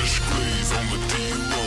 fresh glaze on the deal.